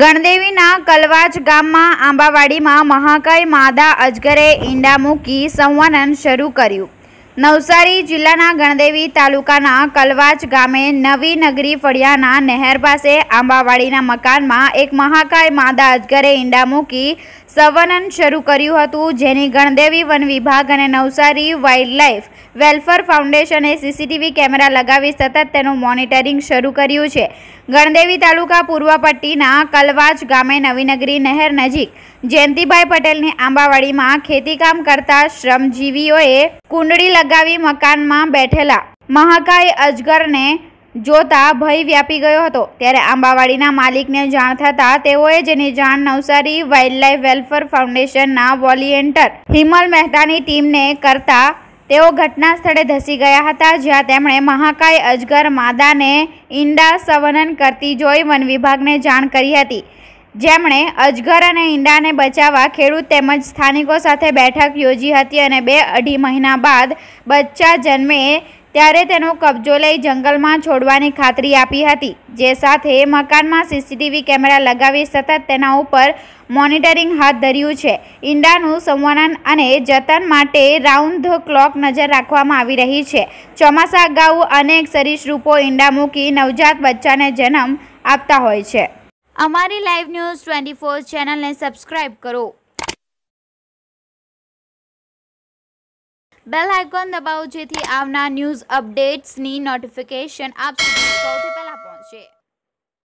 ગણદેવીના કલવાજ ગામમાં આંબાવાડીમાં મહાકાય માદા અજગરે ઈંડા મૂકી સંવનન શરૂ કર્યું. નવસારી જિલ્લાના ગણદેવી તાલુકાના કલવાજ ગામે નવી નગરી ફળિયાના નહેર પાસે આંબાવાડીના મકાનમાં એક મહાકાય માદા અજગરે ઈંડા મૂકી સંવનન શરૂ કર્યું હતું, જેની ગણદેવી વન વિભાગ અને નવસારી વાઇલ્ડલાઇફ વેલફેર ફાઉન્ડેશને સીસીટીવી કેમેરા લગાવી સતત તેનું મોનિટરિંગ શરૂ કર્યું છે. ગણદેવી તાલુકા પૂર્વ પટ્ટીના કલવાજ ગામે નવીનગરી નહેર નજીક જયંતિભાઈ પટેલની આંબાવાડીમાં ખેતીકામ કરતા શ્રમજીવીઓએ કુંડળી લગાવી મકાનમાં બેઠેલા મહાકાય અજગરને જોતા ભય વ્યાપી ગયો હતો. ત્યારે આંબાવાડીના માલિકને જાણ થતાં તેઓએ જેની જાણ નવસારી વાઇલ્ડલાઇફ વેલફેર ફાઉન્ડેશનના વોલિયન્ટર હિમલ મહેતાની ટીમને કરતા તેઓ ઘટના સ્થળે ધસી ગયા હતા, જ્યાં તેમણે મહાકાય અજગર માદાને ઈંડા સંવનન કરતી જોઈ વન વિભાગને જાણ કરી હતી. જેમણે અજગર અને ઈંડાને બચાવવા ખેડૂત તેમજ સ્થાનિકો સાથે બેઠક યોજી હતી અને બે અઢી મહિના બાદ બચ્ચા જન્મે ત્યારે તેનો કબજો લઈ જંગલમાં છોડવાની ખાતરી આપી હતી, જે સાથે મકાનમાં સીસીટીવી કેમેરા લગાવી સતત તેના ઉપર મોનિટરિંગ હાથ ધર્યું છે. ઈંડાનું સંવનન અને જતન માટે રાઉન્ડ ધ ક્લોક નજર રાખવામાં આવી રહી છે. ચોમાસા અગાઉ અનેક સરીસૃપો ઈંડા મૂકી નવજાત બચ્ચાને જન્મ આપતા હોય છે. અમારી લાઈવ ન્યૂઝ ટ્વેન્ટી ફોર ચેનલને સબસ્ક્રાઇબ કરો. બેલ આઇકોન દબાવો જેથી આવનાર ન્યૂઝ અપડેટ્સની નોટિફિકેશન આપ સુધી સૌથી પહેલાં પહોંચે.